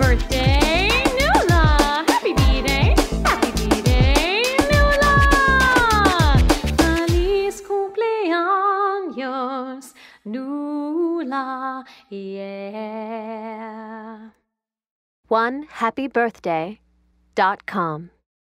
birthday, Nula! Happy B-Day, happy B-Day, Nula! Feliz cumpleaños, Nula, yeah. One happy birthday dot com.